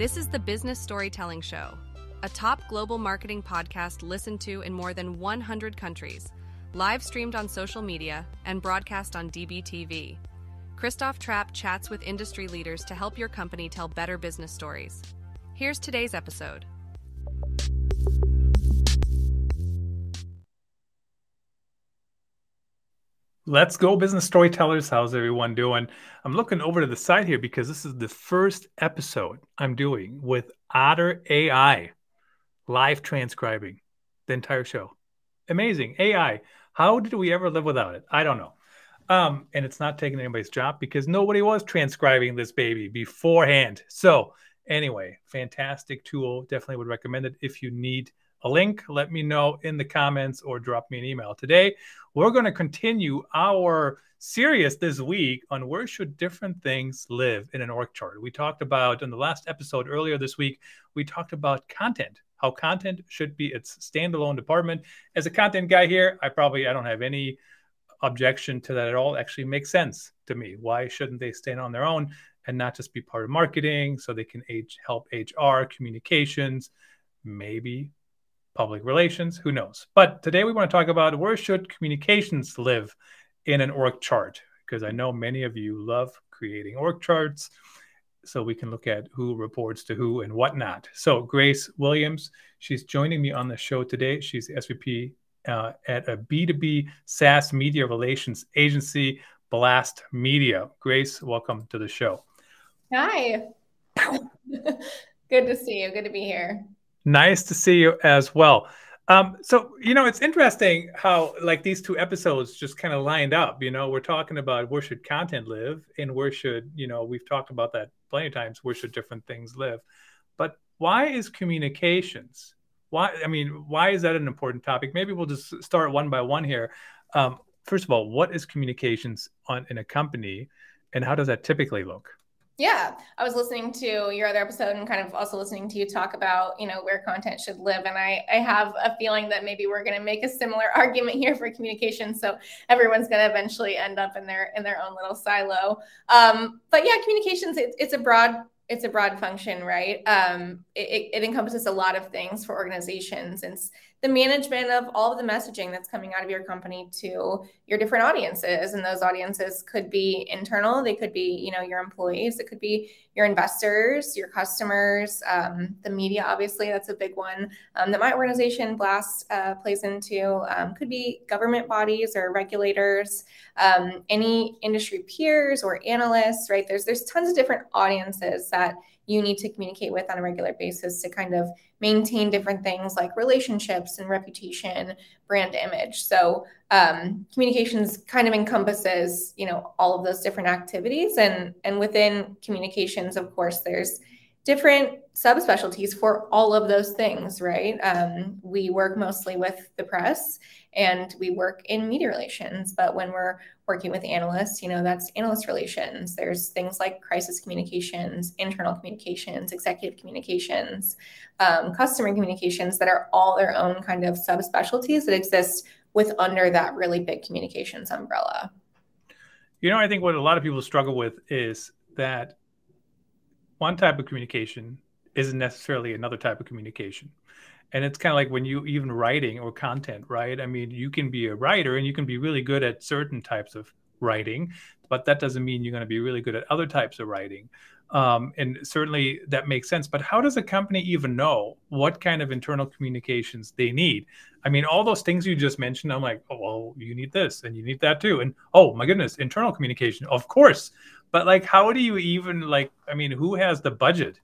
This is the Business Storytelling Show, a top global marketing podcast listened to in more than 100 countries, live streamed on social media, and broadcast on DBTV. Christoph Trappe chats with industry leaders to help your company tell better business stories. Here's today's episode. Let's go, business storytellers. How's everyone doing? I'm looking over to the side here because this is the first episode I'm doing with Otter AI, live transcribing the entire show. Amazing. AI. How did we ever live without it? I don't know. Um, and it's not taking anybody's job because nobody was transcribing this baby beforehand. So, anyway, fantastic tool. Definitely would recommend it if you need a link, let me know in the comments or drop me an email. Today, we're going to continue our series this week on where should different things live in an org chart. We talked about in the last episode earlier this week, we talked about content, how content should be its standalone department. As a content guy here, I probably I don't have any objection to that at all. It actually makes sense to me. Why shouldn't they stand on their own and not just be part of marketing so they can help HR, communications, maybe public relations, who knows? But today we want to talk about where should communications live in an org chart because I know many of you love creating org charts so we can look at who reports to who and whatnot. So Grace Williams, she's joining me on the show today. She's SVP uh, at a B2B SaaS media relations agency, Blast Media. Grace, welcome to the show. Hi. Good to see you. Good to be here. Nice to see you as well. Um, so you know, it's interesting how like these two episodes just kind of lined up. You know, we're talking about where should content live, and where should you know we've talked about that plenty of times. Where should different things live? But why is communications? Why? I mean, why is that an important topic? Maybe we'll just start one by one here. Um, first of all, what is communications on in a company, and how does that typically look? Yeah, I was listening to your other episode and kind of also listening to you talk about, you know, where content should live. And I, I have a feeling that maybe we're going to make a similar argument here for communication. So everyone's going to eventually end up in their in their own little silo. Um, but yeah, communications it, it's a broad it's a broad function, right? Um, it, it, encompasses a lot of things for organizations. It's the management of all of the messaging that's coming out of your company to your different audiences, and those audiences could be internal. They could be, you know, your employees. It could be your investors, your customers, um, the media. Obviously, that's a big one um, that my organization Blast uh, plays into. Um, could be government bodies or regulators, um, any industry peers or analysts. Right? There's there's tons of different audiences that you need to communicate with on a regular basis to kind of maintain different things like relationships and reputation, brand image. So um, communications kind of encompasses, you know, all of those different activities. And and within communications, of course, there's different subspecialties for all of those things, right? Um, we work mostly with the press and we work in media relations. But when we're working with analysts, you know, that's analyst relations. There's things like crisis communications, internal communications, executive communications, um, customer communications that are all their own kind of subspecialties that exist with under that really big communications umbrella. You know, I think what a lot of people struggle with is that one type of communication isn't necessarily another type of communication. And it's kind of like when you even writing or content right? I mean you can be a writer and you can be really good at certain types of writing but that doesn't mean you're going to be really good at other types of writing. Um, and certainly that makes sense but how does a company even know what kind of internal communications they need? I mean all those things you just mentioned i'm like oh well you need this and you need that too. And oh my goodness internal communication of course but like how do you even like i mean who has the budget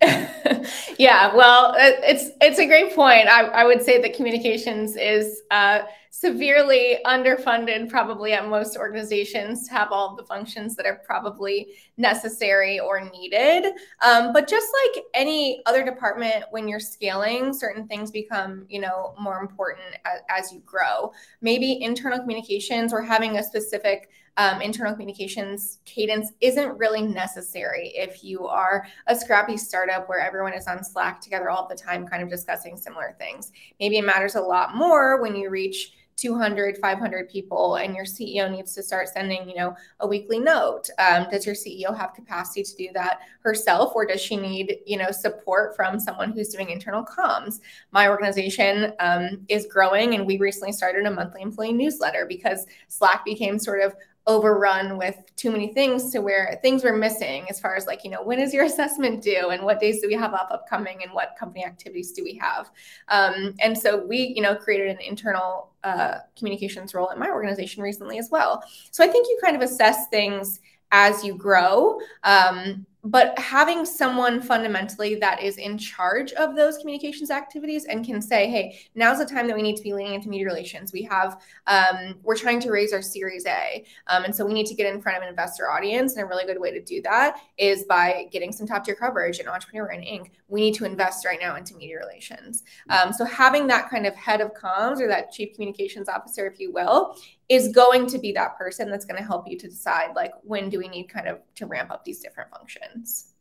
yeah, well, it's it's a great point. I, I would say that communications is uh, severely underfunded, probably at most organizations, to have all the functions that are probably necessary or needed. Um, but just like any other department, when you're scaling, certain things become, you know, more important as, as you grow. Maybe internal communications or having a specific um, internal communications cadence isn't really necessary if you are a scrappy startup where everyone is on Slack together all the time, kind of discussing similar things. Maybe it matters a lot more when you reach 200 500 people and your ceo needs to start sending you know a weekly note um, does your ceo have capacity to do that herself or does she need you know support from someone who's doing internal comms my organization um, is growing and we recently started a monthly employee newsletter because slack became sort of overrun with too many things to where things were missing as far as like you know when is your assessment due and what days do we have up upcoming and what company activities do we have? Um, and so we you know created an internal uh, communications role in my organization recently as well. So i think you kind of assess things as you grow. Um, but having someone fundamentally that is in charge of those communications activities and can say hey now's the time that we need to be leaning into media relations. We have um, we're trying to raise our series a um, and so we need to get in front of an investor audience. And a really good way to do that is by getting some top tier coverage in entrepreneur and inc we need to invest right now into media relations. Um, so having that kind of head of comms or that chief communications officer if you will is going to be that person that's going to help you to decide like when do we need kind of to ramp up these different functions.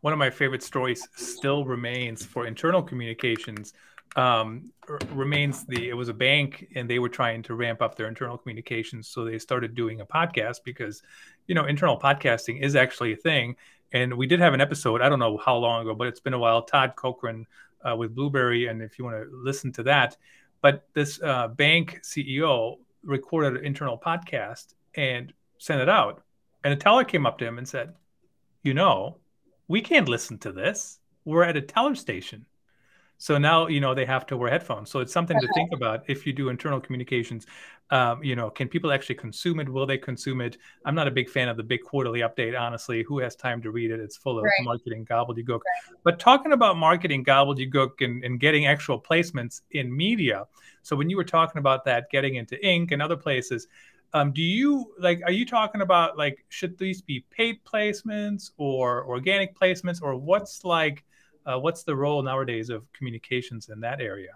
One of my favorite stories still remains for internal communications um, remains the it was a bank and they were trying to ramp up their internal communications so they started doing a podcast because you know internal podcasting is actually a thing. And we did have an episode i don't know how long ago but it's been a while todd cochrane uh, with blubrry and if you want to listen to that but this uh, bank ceo recorded an internal podcast and sent it out. And a teller came up to him and said, You know, we can't listen to this. We're at a teller station. So now, you know, they have to wear headphones. So it's something to think about if you do internal communications. Um, you know, can people actually consume it? Will they consume it? I'm not a big fan of the big quarterly update, honestly. Who has time to read it? It's full of right. marketing gobbledygook. Right. But talking about marketing gobbledygook and, and getting actual placements in media. So when you were talking about that, getting into Inc. and other places, um, do you like? Are you talking about like should these be paid placements or organic placements, or what's like? Uh, what's the role nowadays of communications in that area?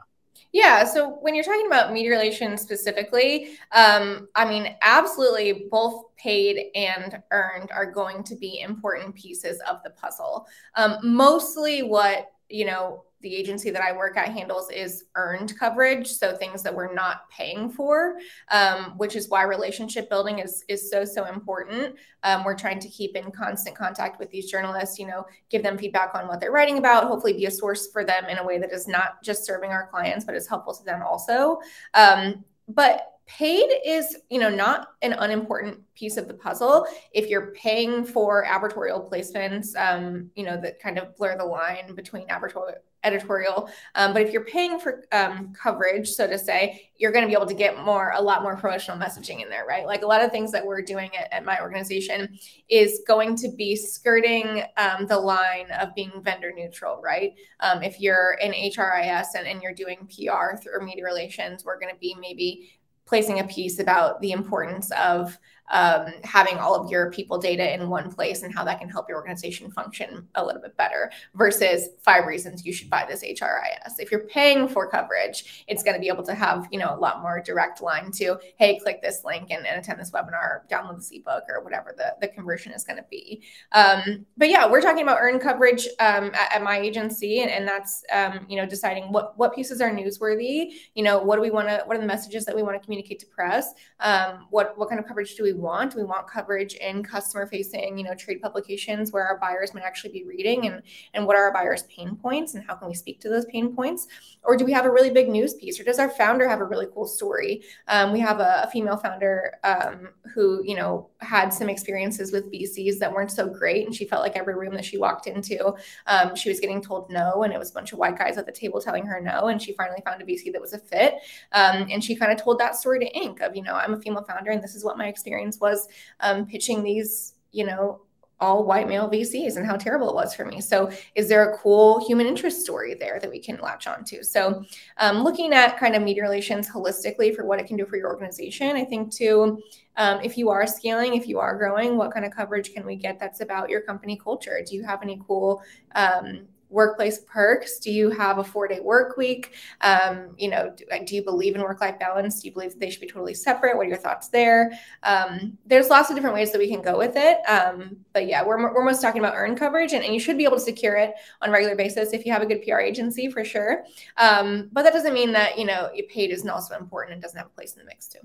Yeah. So when you're talking about media relations specifically, um, I mean, absolutely both paid and earned are going to be important pieces of the puzzle. Um, mostly what, you know, the agency that I work at handles is earned coverage, so things that we're not paying for, um, which is why relationship building is is so so important. Um, we're trying to keep in constant contact with these journalists, you know, give them feedback on what they're writing about, hopefully be a source for them in a way that is not just serving our clients, but is helpful to them also. Um, but paid is you know not an unimportant piece of the puzzle if you're paying for advertorial placements um, you know that kind of blur the line between advertorial editorial. Um, but if you're paying for um, coverage, so to say, you're going to be able to get more, a lot more promotional messaging in there, right? Like a lot of things that we're doing at, at my organization is going to be skirting um, the line of being vendor neutral, right? Um, if you're an HRIS and, and you're doing PR through media relations, we're going to be maybe placing a piece about the importance of um, having all of your people data in one place and how that can help your organization function a little bit better versus five reasons you should buy this HRIS. If you're paying for coverage, it's going to be able to have, you know, a lot more direct line to, hey, click this link and, and attend this webinar, download this ebook or whatever the, the conversion is going to be. Um, but yeah, we're talking about earned coverage um, at, at, my agency and, and that's, um, you know, deciding what, what pieces are newsworthy, you know, what do we want to, what are the messages that we want to communicate to press? Um, what, what kind of coverage do we want. We want coverage in customer facing, you know, trade publications where our buyers might actually be reading and, and what are our buyers' pain points and how can we speak to those pain points? Or do we have a really big news piece or does our founder have a really cool story? Um, we have a, a female founder um, who, you know, had some experiences with VCs that weren't so great. And she felt like every room that she walked into, um, she was getting told no. And it was a bunch of white guys at the table telling her no. And she finally found a VC that was a fit. Um, and she kind of told that story to Inc. of, you know, I'm a female founder and this is what my experience was um, pitching these, you know, all white male VCs and how terrible it was for me. So, is there a cool human interest story there that we can latch onto? So, um, looking at kind of media relations holistically for what it can do for your organization, I think too, um, if you are scaling, if you are growing, what kind of coverage can we get that's about your company culture? Do you have any cool um, workplace perks? Do you have a four day work week? Um, you know, do, do, you believe in work life balance? Do you believe they should be totally separate? What are your thoughts there? Um, there's lots of different ways that we can go with it. Um, but yeah, we're, we're most talking about earned coverage, and, and you should be able to secure it on a regular basis if you have a good PR agency for sure. Um, but that doesn't mean that, you know, paid isn't also important and doesn't have a place in the mix too.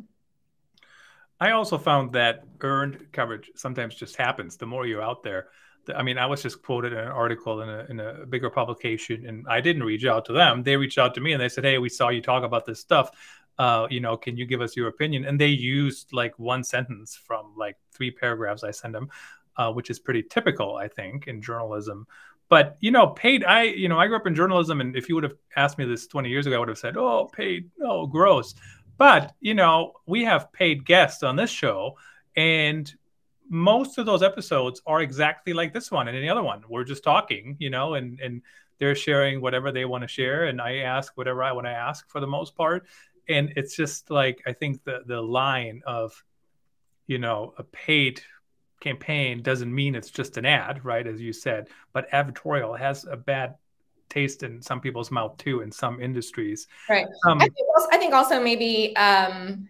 I also found that earned coverage sometimes just happens. The more you're out there, I mean, I was just quoted in an article in a, in a bigger publication, and I didn't reach out to them. They reached out to me and they said, "Hey, we saw you talk about this stuff. Uh, you know, can you give us your opinion?" And they used like one sentence from like three paragraphs I sent them, uh, which is pretty typical, I think, in journalism. But you know, paid. I you know, I grew up in journalism, and if you would have asked me this 20 years ago, I would have said, "Oh, paid, oh, gross." But you know, we have paid guests on this show, and most of those episodes are exactly like this one and any other one. We're just talking, you know, and and they're sharing whatever they want to share, and I ask whatever I want to ask for the most part. And it's just like I think the the line of, you know, a paid campaign doesn't mean it's just an ad, right? As you said, but advertorial has a bad taste in some people's mouth too in some industries. Right. Um, I, think also, I, think also, maybe um,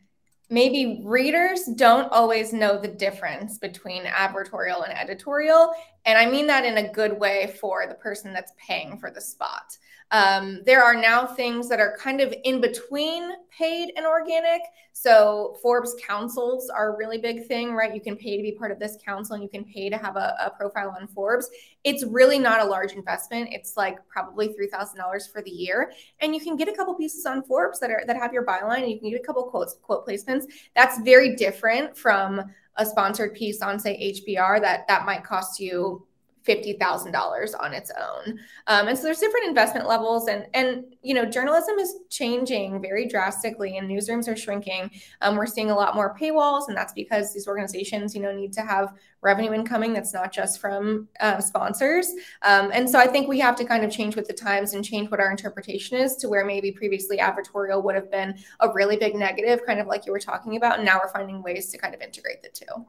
maybe readers don't always know the difference between advertorial and editorial. And I mean that in a good way for the person that's paying for the spot. Um, there are now things that are kind of in between paid and organic. So Forbes councils are a really big thing, right? You can pay to be part of this council and you can pay to have a, a profile on Forbes. It's really not a large investment. It's like probably $3,000 for the year. And you can get a couple pieces on Forbes that are that have your byline and you can get a couple quotes, quote placements. That's very different from a sponsored piece on say HBR that that might cost you $50,000 on its own. Um, and so there's different investment levels and, and, you know, journalism is changing very drastically and newsrooms are shrinking. Um, we're seeing a lot more paywalls and that's because these organizations, you know, need to have revenue incoming that's not just from uh, sponsors. Um, and so I think we have to kind of change with the times and change what our interpretation is to where maybe previously advertorial would have been a really big negative, kind of like you were talking about. And now we're finding ways to kind of integrate the two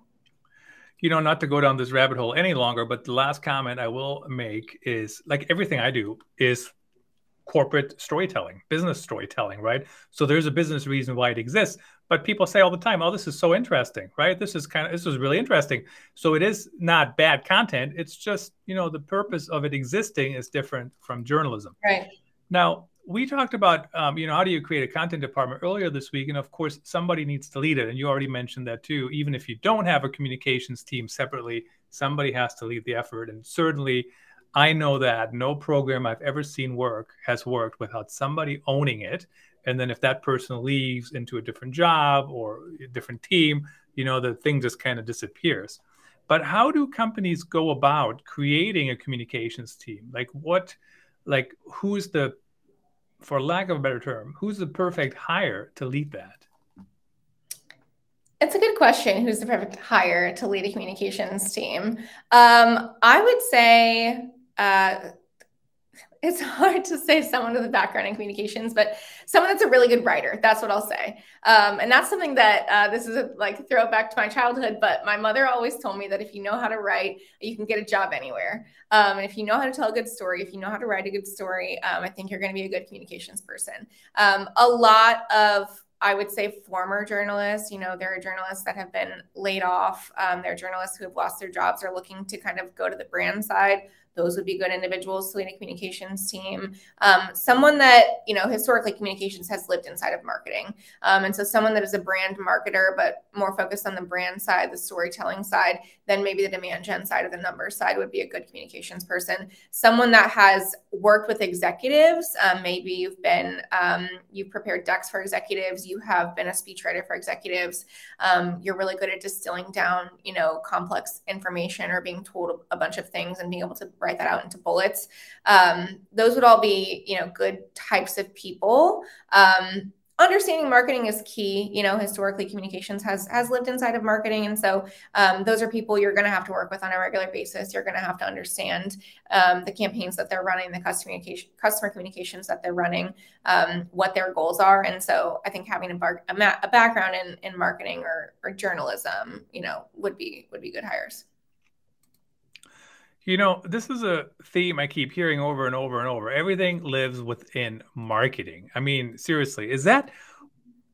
you know, not to go down this rabbit hole any longer, but the last comment I will make is like everything I do is corporate storytelling, business storytelling, right? So there's a business reason why it exists. But people say all the time, oh, this is so interesting, right? This is kind of, this is really interesting. So it is not bad content. It's just, you know, the purpose of it existing is different from journalism. Right. Now, we talked about um, you know how do you create a content department earlier this week and of course somebody needs to lead it and you already mentioned that too. Even if you don't have a communications team separately somebody has to lead the effort and certainly i know that no program i've ever seen work has worked without somebody owning it and then if that person leaves into a different job or a different team you know the thing just kind of disappears. But how do companies go about creating a communications team? Like what like who's the for lack of a better term, who's the perfect hire to lead that? It's a good question. Who's the perfect hire to lead a communications team? Um, I would say uh, it's hard to say someone with a background in communications, but someone that's a really good writer. That's what I'll say. Um, and that's something that uh, this is a, like throwback to my childhood. But my mother always told me that if you know how to write, you can get a job anywhere. Um, and if you know how to tell a good story, if you know how to write a good story, um, I think you're going to be a good communications person. Um, a lot of I would say former journalists, you know, there are journalists that have been laid off. Um, there are journalists who have lost their jobs, are looking to kind of go to the brand side those would be good individuals to lead a communications team. Um, someone that, you know, historically communications has lived inside of marketing. Um, and so someone that is a brand marketer, but more focused on the brand side, the storytelling side, then maybe the demand gen side or the numbers side would be a good communications person. Someone that has worked with executives, um, maybe you've been, um, you've prepared decks for executives, you have been a speechwriter for executives, um, you're really good at distilling down, you know, complex information or being told a bunch of things and being able to write that out into bullets. Um, those would all be, you know, good types of people. Um, understanding marketing is key. You know, historically, communications has has lived inside of marketing, and so um, those are people you're going to have to work with on a regular basis. You're going to have to understand um, the campaigns that they're running, the customer communication, customer communications that they're running, um, what their goals are, and so I think having a, bar, a, a background in, in marketing or, or journalism, you know, would be would be good hires. You know, this is a theme I keep hearing over and over and over. Everything lives within marketing. I mean, seriously, is that?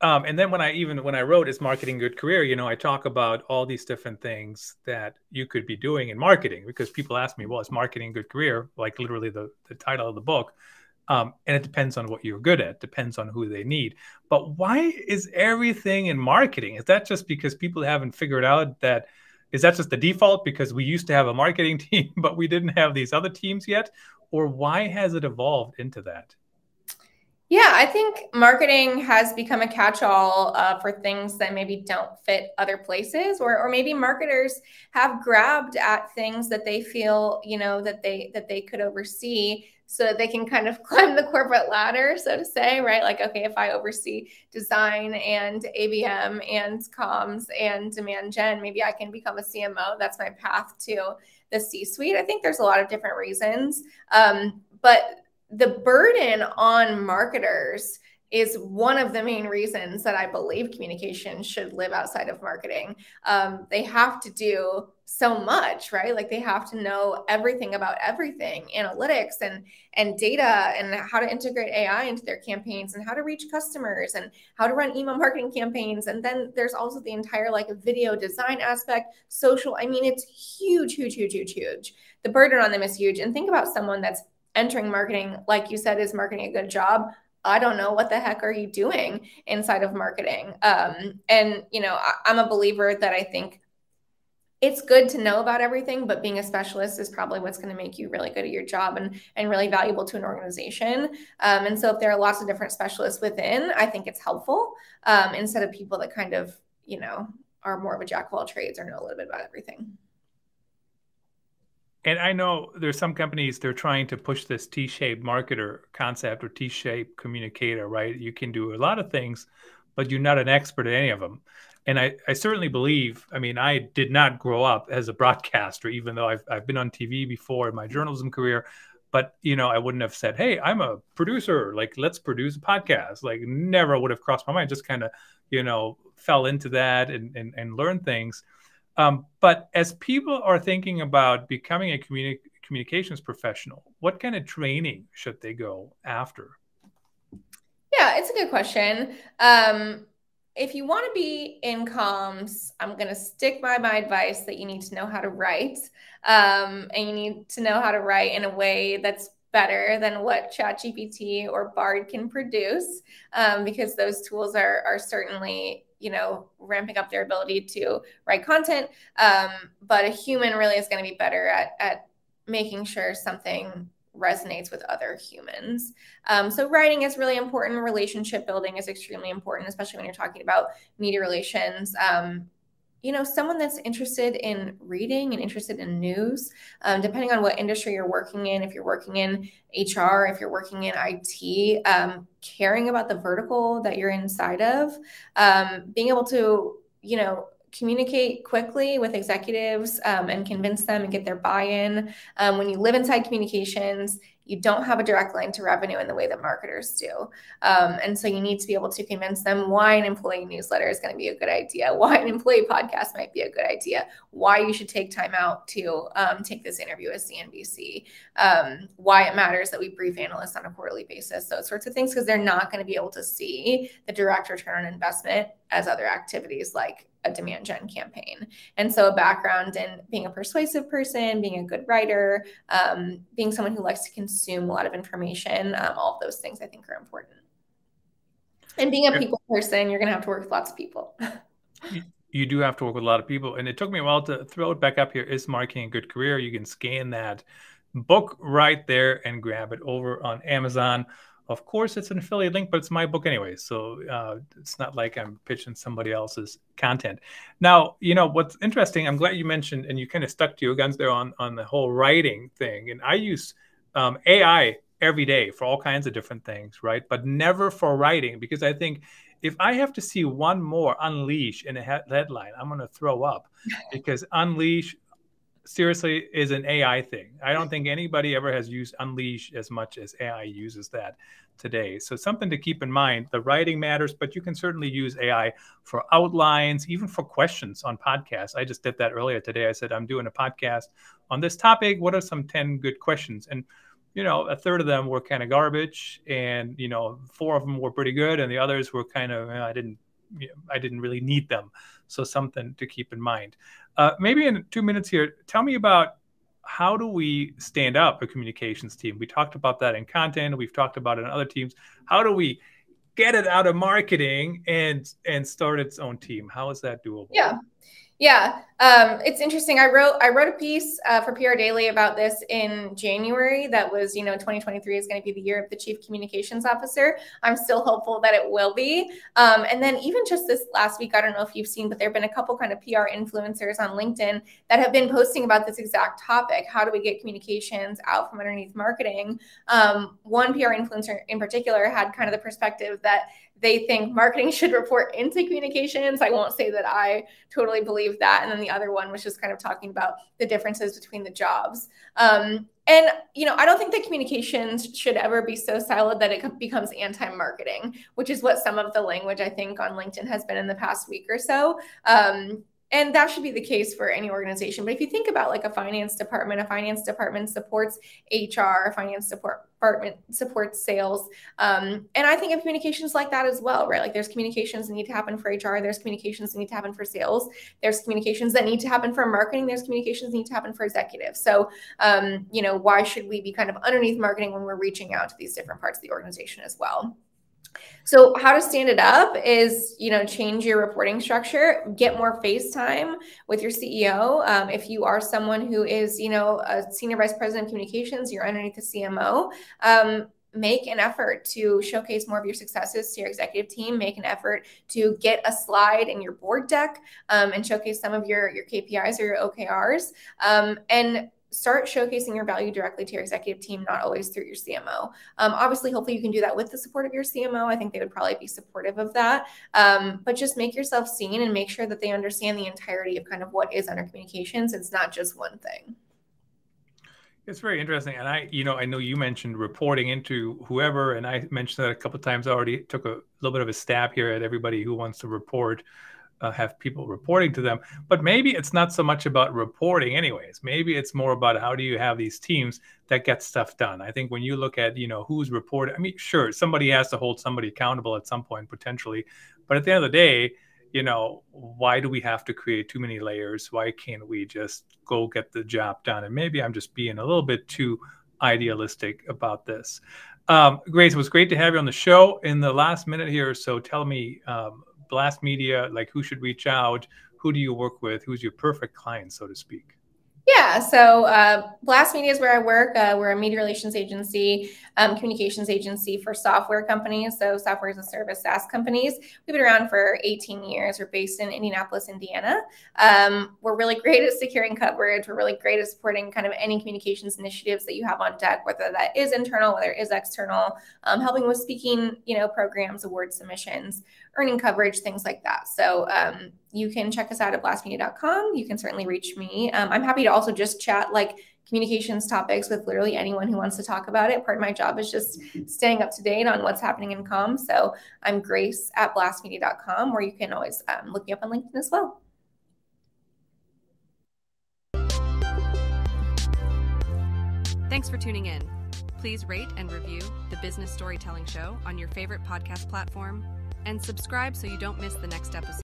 Um, and then when I even when I wrote "Is Marketing Good Career," you know, I talk about all these different things that you could be doing in marketing because people ask me, "Well, is marketing good career?" Like literally the the title of the book. Um, and it depends on what you're good at, depends on who they need. But why is everything in marketing? Is that just because people haven't figured out that is that just the default because we used to have a marketing team, but we didn't have these other teams yet? Or why has it evolved into that? Yeah, I think marketing has become a catch-all uh, for things that maybe don't fit other places, or or maybe marketers have grabbed at things that they feel you know that they that they could oversee, so that they can kind of climb the corporate ladder, so to say, right? Like, okay, if I oversee design and ABM and comms and demand gen, maybe I can become a CMO. That's my path to the C-suite. I think there's a lot of different reasons, um, but the burden on marketers is one of the main reasons that I believe communication should live outside of marketing. Um, they have to do so much, right? Like they have to know everything about everything, analytics and and data, and how to integrate AI into their campaigns, and how to reach customers, and how to run email marketing campaigns. And then there's also the entire like video design aspect, social. I mean, it's huge, huge, huge, huge, huge. The burden on them is huge. And think about someone that's entering marketing, like you said, is marketing a good job? I don't know what the heck are you doing inside of marketing. Um, and you know, I, I'm a believer that I think it's good to know about everything, but being a specialist is probably what's going to make you really good at your job and, and really valuable to an organization. Um, and so if there are lots of different specialists within, I think it's helpful um, instead of people that kind of, you know, are more of a jack of all trades or know a little bit about everything and I know there's some companies they're trying to push this T-shaped marketer concept or T-shaped communicator, right? You can do a lot of things, but you're not an expert at any of them. And I, I certainly believe, I mean, I did not grow up as a broadcaster, even though I've, I've been on TV before in my journalism career. But, you know, I wouldn't have said, hey, I'm a producer, like, let's produce a podcast. Like, never would have crossed my mind. Just kind of, you know, fell into that and, and, and learned things. Um, but as people are thinking about becoming a communi- communications professional, what kind of training should they go after? Yeah, it's a good question. Um, if you want to be in comms, I'm going to stick by my advice that you need to know how to write. Um, and you need to know how to write in a way that's better than what ChatGPT or Bard can produce, um, because those tools are, are certainly you know, ramping up their ability to write content. Um, but a human really is going to be better at, at making sure something resonates with other humans. Um, so writing is really important. Relationship building is extremely important, especially when you're talking about media relations. Um, you know, someone that's interested in reading and interested in news, um, depending on what industry you're working in, if you're working in HR, if you're working in IT, um, caring about the vertical that you're inside of, um, being able to, you know, communicate quickly with executives um, and convince them and get their buy-in. Um, when you live inside communications, you don't have a direct line to revenue in the way that marketers do. Um, and so you need to be able to convince them why an employee newsletter is going to be a good idea, why an employee podcast might be a good idea, why you should take time out to um, take this interview with CNBC, um, why it matters that we brief analysts on a quarterly basis, those sorts of things, because they're not going to be able to see the direct return on investment as other activities like a demand gen campaign. And so a background in being a persuasive person, being a good writer, um, being someone who likes to consume a lot of information, um, all of those things I think are important. And being a people person, you're going to have to work with lots of people. you do have to work with a lot of people. And it took me a while to throw it back up here. Is marketing a good career? You can scan that book right there and grab it over on Amazon. Of course, it's an affiliate link, but it's my book anyway. So uh, it's not like I'm pitching somebody else's content. Now, you know, what's interesting, I'm glad you mentioned, and you kind of stuck to your guns there on, on the whole writing thing. And I use um, AI every day for all kinds of different things, right? But never for writing, because I think if I have to see one more unleash in a headline, I'm going to throw up because unleash seriously is an AI thing. I don't mm. think anybody ever has used Unleash as much as AI uses that today. So something to keep in mind. The writing matters, but you can certainly use AI for outlines, even for questions on podcasts. I just did that earlier today. I said I'm doing a podcast on this topic. What are some 10 good questions? And you know, a third of them were kind of garbage, and you know, four of them were pretty good, and the others were kind of I didn't, I didn't really need them. So something to keep in mind. Uh, maybe in two minutes here, tell me about how do we stand up a communications team? We talked about that in content. We've talked about it in other teams. How do we get it out of marketing and and start its own team? How is that doable? Yeah. Yeah, um, it's interesting. I wrote I wrote a piece uh, for PR Daily about this in January. That was, you know, 2023 is going to be the year of the chief communications officer. I'm still hopeful that it will be. Um, and then even just this last week, I don't know if you've seen, but there have been a couple kind of PR influencers on LinkedIn that have been posting about this exact topic. How do we get communications out from underneath marketing? Um, one PR influencer in particular had kind of the perspective that they think marketing should report into communications. I won't say that I totally believe that. And then the other one was just kind of talking about the differences between the jobs. Um, and you know, I don't think that communications should ever be so siloed that it becomes anti-marketing, which is what some of the language I think on LinkedIn has been in the past week or so. Um, and that should be the case for any organization. But if you think about like a finance department a finance department supports hr a finance support department supports sales um, and i think of communications like that as well right? Like there's communications that need to happen for hr there's communications that need to happen for sales there's communications that need to happen for marketing there's communications that need to happen for executives so um, you know why should we be kind of underneath marketing when we're reaching out to these different parts of the organization as well so how to stand it up is, you know, change your reporting structure, get more face time with your CEO. Um, if you are someone who is, you know, a senior vice president of communications, you're underneath the CMO. Um, make an effort to showcase more of your successes to your executive team make an effort to get a slide in your board deck um, and showcase some of your your kpis or your okrs um, and start showcasing your value directly to your executive team, not always through your CMO. Um, obviously, hopefully, you can do that with the support of your CMO. I think they would probably be supportive of that. Um, but just make yourself seen and make sure that they understand the entirety of kind of what is under communications. It's not just one thing. It's very interesting, and I, you know, I know you mentioned reporting into whoever, and I mentioned that a couple times already. Took a little bit of a stab here at everybody who wants to report uh, have people reporting to them. But maybe it's not so much about reporting, anyways. Maybe it's more about how do you have these teams that get stuff done. I think when you look at you know who's reporting, I mean, sure, somebody has to hold somebody accountable at some point potentially, but at the end of the day, you know, why do we have to create too many layers? Why can't we just go get the job done? And maybe I'm just being a little bit too idealistic about this. Um, Grace, it was great to have you on the show. In the last minute here, so tell me um, blast media like who should reach out who do you work with who's your perfect client so to speak yeah, so uh, Blast Media is where I work. Uh, we're a media relations agency, um, communications agency for software companies, so software as a service SaaS companies. We've been around for 18 years. We're based in Indianapolis, Indiana. Um, we're really great at securing coverage. We're really great at supporting kind of any communications initiatives that you have on deck, whether that is internal, whether it is external, um, helping with speaking, you know, programs, award submissions, earning coverage, things like that. So um, you can check us out at blastmedia.com. You can certainly reach me. Um, I'm happy to also just chat like communications topics with literally anyone who wants to talk about it. Part of my job is just staying up to date on what's happening in com. So I'm Grace at blastmedia.com, where you can always um, look me up on LinkedIn as well. Thanks for tuning in. Please rate and review the Business Storytelling Show on your favorite podcast platform and subscribe so you don't miss the next episode.